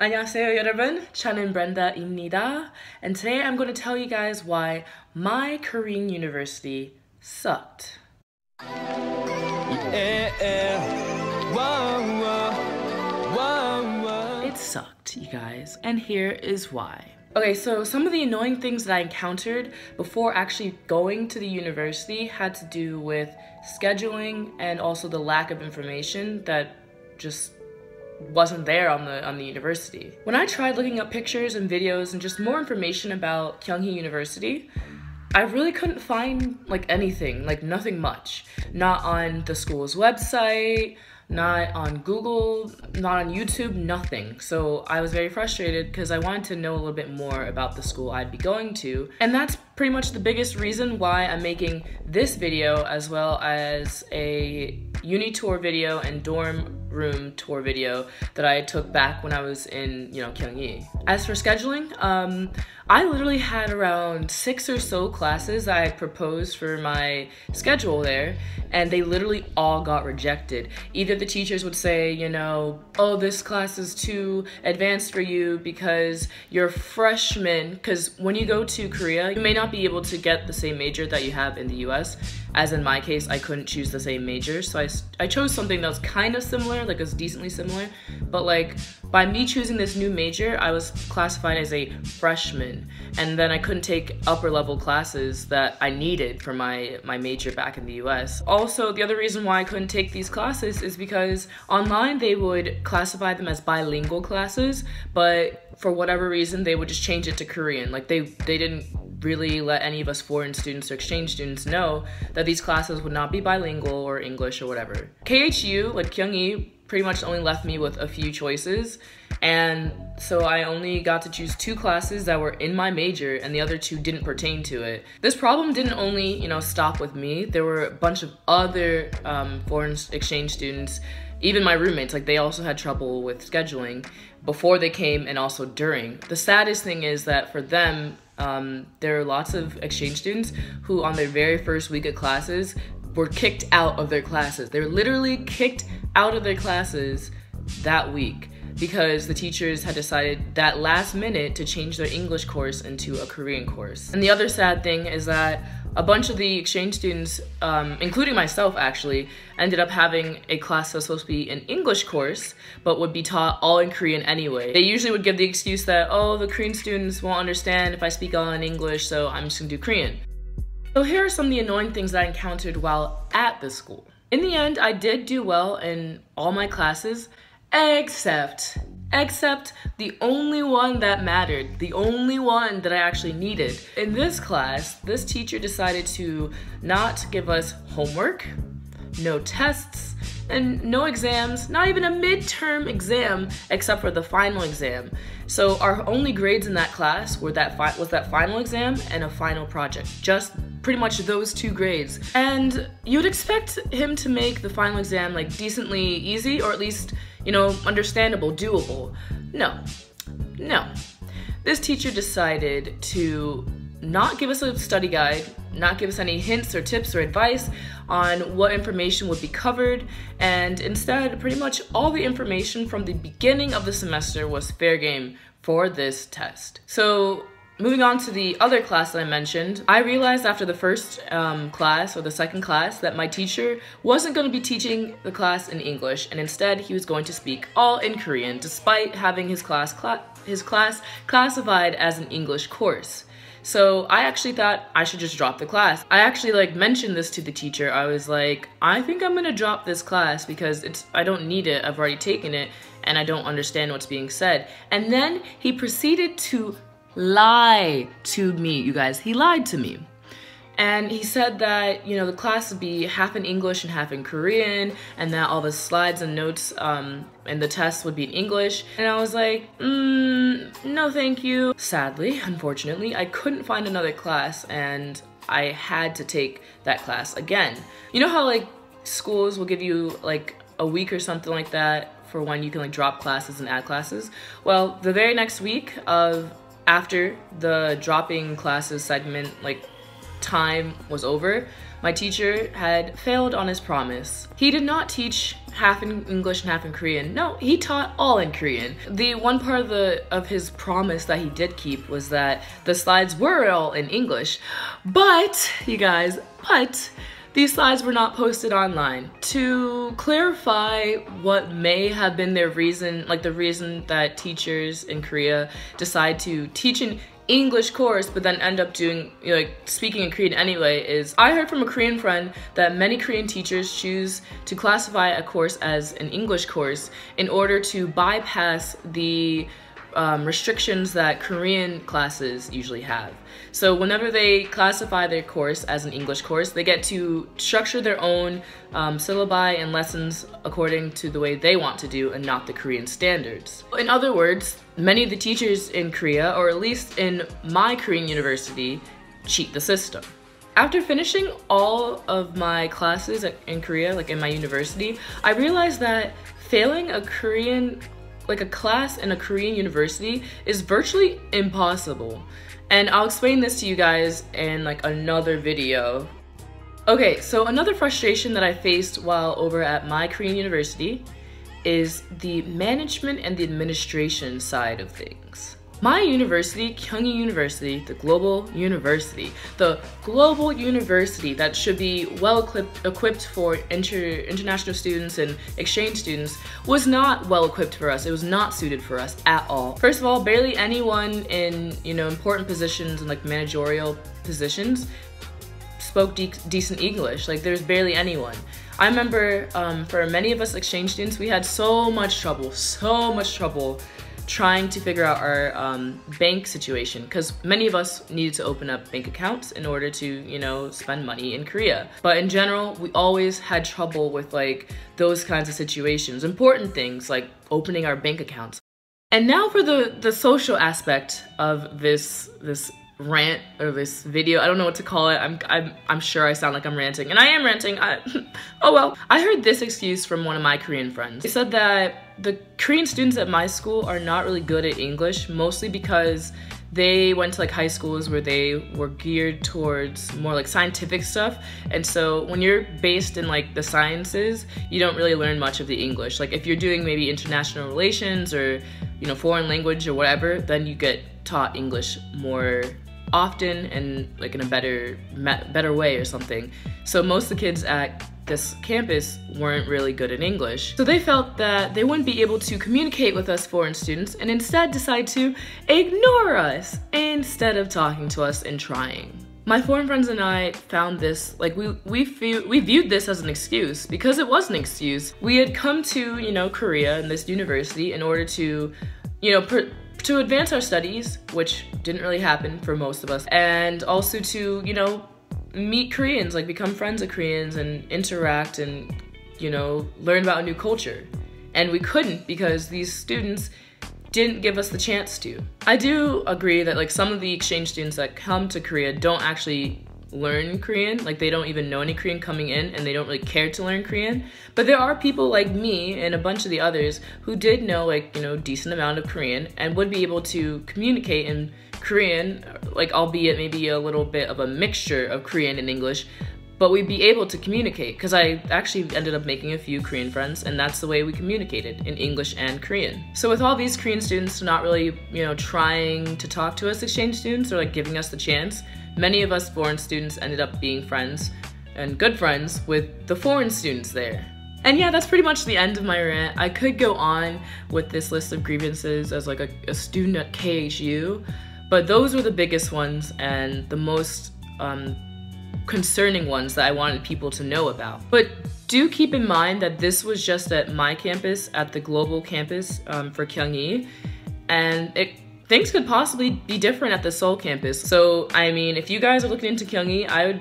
안녕하세요 여러분. 저는 Brenda입니다. And today I'm going to tell you guys why my Korean university sucked. It sucked, you guys. And here is why. Okay, so some of the annoying things that I encountered before actually going to the university had to do with scheduling and also the lack of information that just wasn't there on the on the university. When I tried looking up pictures and videos and just more information about Kyunghee University, I really couldn't find like anything, like nothing much. Not on the school's website, not on Google, not on YouTube, nothing. So I was very frustrated because I wanted to know a little bit more about the school I'd be going to. And that's pretty much the biggest reason why I'm making this video as well as a uni tour video and dorm room tour video that I took back when I was in, you know, Kyunghee. As for scheduling, um, I literally had around six or so classes I proposed for my schedule there, and they literally all got rejected. Either the teachers would say, you know, oh, this class is too advanced for you because you're freshman, because when you go to Korea, you may not be able to get the same major that you have in the US. As in my case, I couldn't choose the same major, so I, I chose something that was kind of similar, like it's decently similar, but like by me choosing this new major, I was classified as a freshman, and then I couldn't take upper level classes that I needed for my, my major back in the US. Also, the other reason why I couldn't take these classes is because online they would classify them as bilingual classes, but for whatever reason they would just change it to Korean. Like they they didn't really let any of us foreign students or exchange students know that these classes would not be bilingual or English or whatever. KHU, like Kyunghee, pretty much only left me with a few choices. And so I only got to choose two classes that were in my major and the other two didn't pertain to it. This problem didn't only, you know, stop with me. There were a bunch of other um, foreign exchange students, even my roommates, like they also had trouble with scheduling before they came and also during. The saddest thing is that for them, um, there are lots of exchange students who on their very first week of classes were kicked out of their classes. They were literally kicked out of their classes that week because the teachers had decided that last minute to change their English course into a Korean course. And the other sad thing is that a bunch of the exchange students, um, including myself actually, ended up having a class that was supposed to be an English course, but would be taught all in Korean anyway. They usually would give the excuse that, oh, the Korean students won't understand if I speak all in English, so I'm just gonna do Korean. So here are some of the annoying things that I encountered while at the school. In the end, I did do well in all my classes, except except the only one that mattered, the only one that I actually needed. In this class, this teacher decided to not give us homework, no tests, and no exams, not even a midterm exam except for the final exam. So our only grades in that class were that was that final exam and a final project. Just pretty much those two grades. And you'd expect him to make the final exam like decently easy or at least, you know, understandable, doable. No. No. This teacher decided to not give us a study guide, not give us any hints or tips or advice on what information would be covered, and instead, pretty much all the information from the beginning of the semester was fair game for this test. So Moving on to the other class that I mentioned, I realized after the first um, class or the second class that my teacher wasn't going to be teaching the class in English and instead he was going to speak all in Korean despite having his class, cla his class classified as an English course. So I actually thought I should just drop the class. I actually like mentioned this to the teacher. I was like, I think I'm gonna drop this class because it's I don't need it. I've already taken it and I don't understand what's being said. And then he proceeded to lie to me, you guys. He lied to me. And he said that, you know, the class would be half in English and half in Korean, and that all the slides and notes um, and the tests would be in English. And I was like, mm, no thank you. Sadly, unfortunately, I couldn't find another class, and I had to take that class again. You know how, like, schools will give you, like, a week or something like that for when you can, like, drop classes and add classes? Well, the very next week of after the dropping classes segment like time was over, my teacher had failed on his promise. He did not teach half in English and half in Korean. No, he taught all in Korean. The one part of the of his promise that he did keep was that the slides were all in English. But, you guys, but these slides were not posted online. To clarify what may have been their reason, like the reason that teachers in Korea decide to teach an English course but then end up doing you know, like speaking in Korean anyway is I heard from a Korean friend that many Korean teachers choose to classify a course as an English course in order to bypass the um, restrictions that Korean classes usually have. So whenever they classify their course as an English course, they get to structure their own um, syllabi and lessons according to the way they want to do and not the Korean standards. In other words, many of the teachers in Korea, or at least in my Korean university, cheat the system. After finishing all of my classes in Korea, like in my university, I realized that failing a Korean like a class in a Korean university is virtually impossible. And I'll explain this to you guys in like another video. Okay, so another frustration that I faced while over at my Korean university is the management and the administration side of things. My university, Kyunghee University, the global university, the global university that should be well equipped, equipped for inter, international students and exchange students, was not well equipped for us. It was not suited for us at all. First of all, barely anyone in you know important positions and like managerial positions spoke de decent English. Like there's barely anyone. I remember um, for many of us exchange students, we had so much trouble, so much trouble trying to figure out our um, bank situation because many of us needed to open up bank accounts in order to, you know, spend money in Korea. But in general, we always had trouble with like those kinds of situations, important things like opening our bank accounts. And now for the, the social aspect of this, this rant or this video. I don't know what to call it. I'm, I'm, I'm sure I sound like I'm ranting and I am ranting. I, oh well. I heard this excuse from one of my Korean friends. They said that the Korean students at my school are not really good at English, mostly because they went to like high schools where they were geared towards more like scientific stuff and so when you're based in like the sciences you don't really learn much of the english like if you're doing maybe international relations or you know foreign language or whatever then you get taught english more often and like in a better better way or something. So most of the kids at this campus weren't really good in English. So they felt that they wouldn't be able to communicate with us foreign students and instead decide to ignore us instead of talking to us and trying. My foreign friends and I found this, like we, we, we viewed this as an excuse because it was an excuse. We had come to, you know, Korea and this university in order to, you know, to advance our studies, which didn't really happen for most of us, and also to, you know, meet Koreans, like become friends with Koreans and interact and, you know, learn about a new culture. And we couldn't because these students didn't give us the chance to. I do agree that like some of the exchange students that come to Korea don't actually learn Korean. Like they don't even know any Korean coming in and they don't really care to learn Korean. But there are people like me and a bunch of the others who did know like, you know, decent amount of Korean and would be able to communicate in Korean, like albeit maybe a little bit of a mixture of Korean and English, but we'd be able to communicate because I actually ended up making a few Korean friends and that's the way we communicated in English and Korean. So with all these Korean students not really, you know, trying to talk to us exchange students or like giving us the chance, many of us foreign students ended up being friends and good friends with the foreign students there. And yeah, that's pretty much the end of my rant. I could go on with this list of grievances as like a, a student at KHU, but those were the biggest ones and the most um, concerning ones that I wanted people to know about. But do keep in mind that this was just at my campus, at the global campus um, for Kyunghee, and it things could possibly be different at the Seoul campus. So, I mean, if you guys are looking into Kyunghee, I would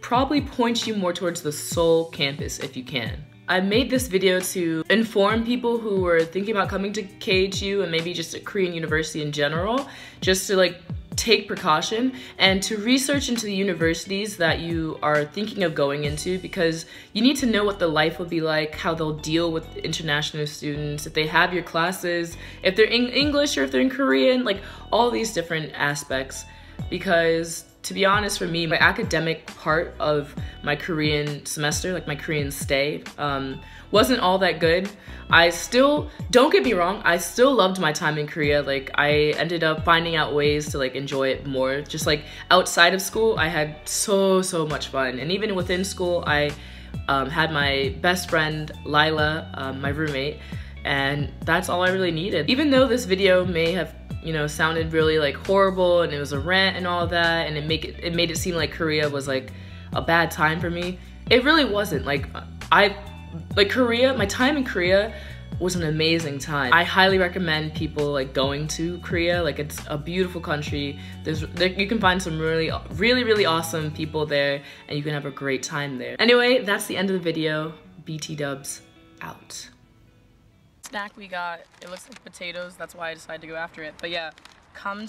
probably point you more towards the Seoul campus if you can. I made this video to inform people who were thinking about coming to KHU and maybe just a Korean university in general, just to like take precaution and to research into the universities that you are thinking of going into because you need to know what the life will be like, how they'll deal with international students, if they have your classes, if they're in English or if they're in Korean, like all these different aspects because to be honest, for me, my academic part of my Korean semester, like my Korean stay, um, wasn't all that good. I still, don't get me wrong, I still loved my time in Korea. Like, I ended up finding out ways to like enjoy it more. Just like outside of school, I had so, so much fun. And even within school, I um, had my best friend, Lila, um, my roommate, and that's all I really needed. Even though this video may have you know, sounded really like horrible and it was a rant and all that and it make it, it made it seem like Korea was like a bad time for me. It really wasn't. Like I like Korea, my time in Korea was an amazing time. I highly recommend people like going to Korea. Like it's a beautiful country. There's there, you can find some really really really awesome people there and you can have a great time there. Anyway, that's the end of the video. BT dubs out snack we got, it looks like potatoes. That's why I decided to go after it. But yeah, 감자